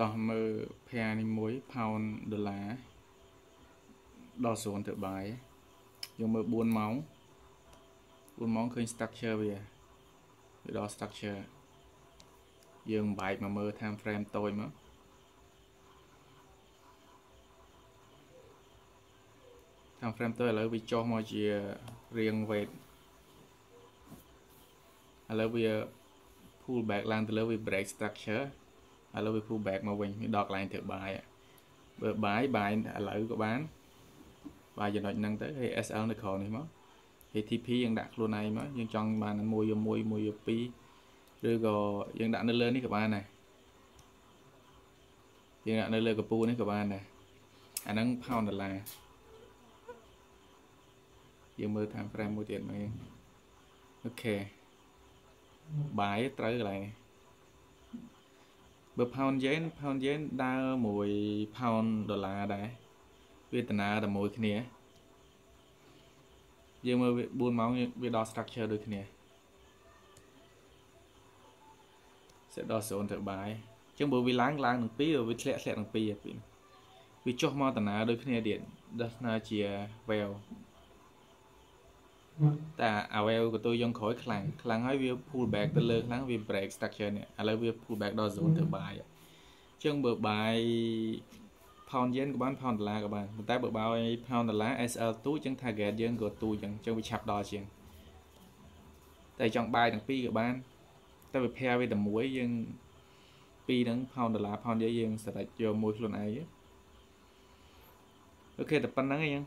តោះមើល pair នេះមួយ pound ដុល្លារដល់0ទៅបាយយើងមើល4ម៉ោង4ម៉ោងឃើញ structure វាវាដល់ structure យើងបែកមកមើល time frame តូចមក time frame តូចឥឡូវវាចុះមកជារៀង weight ឥឡូវវា pull back ឡើងទៅលើវា break structure ឥឡូវវា pull back មកវិញវាដកកន្លែងធ្វើបាយបើបាយបាយឥឡូវក៏បានបាយចំណុចហ្នឹងទៅហើយ SL នៅក្រោមនេះមកហើយ TP យើងដាក់ខ្លួនឯងមកយើងចង់បានមួយយកមួយមួយយកពីរឬក៏យើងដាក់នៅលើនេះក៏បានដែរយើងដាក់នៅលើកពូនេះក៏បានដែរអាហ្នឹង pound ដុល្លារយើងមើល time frame មួយទៀតមើលអូខេបាយត្រូវកន្លែងនេះ បើ pound yen pound yen ដើរមួយ pound ដុល្លារដែរវេទនាតែមួយគ្នាយើងមើល4ម៉ោងវាដល់ structure ដូចគ្នា sẽ ដល់0ទៅបាយអញ្ចឹងបើវាឡើងឡើងនឹង2វាធ្លាក់ធ្លាក់នឹង2ពីវាចុះមកតាណាដូចគ្នាទៀតដល់ស្នាជា well តែអា well ក៏ទៅយើងក្រោយខ្លាំងខ្លាំងហើយវា pull back ទៅលើខ្លាំងវា break structure នេះឥឡូវវា pull back ដល់ zone ទៅបាយអញ្ចឹងបើបាយ pound yen ក៏បាន pound ដុល្លារក៏បានប៉ុន្តែបើបាយ pound ដុល្លារ SL ទូអញ្ចឹង target យើងក៏ទូអញ្ចឹងអញ្ចឹងវាឆាប់ដល់ជាងតែចង់បាយទាំងពីរក៏បានតែវា pair វាតែមួយយើងពីរហ្នឹង pound ដុល្លារ pound yen យើងសេដ្ឋកិច្ចយកមួយខ្លួនឯងអូខេតែប៉ុណ្្នឹងឯង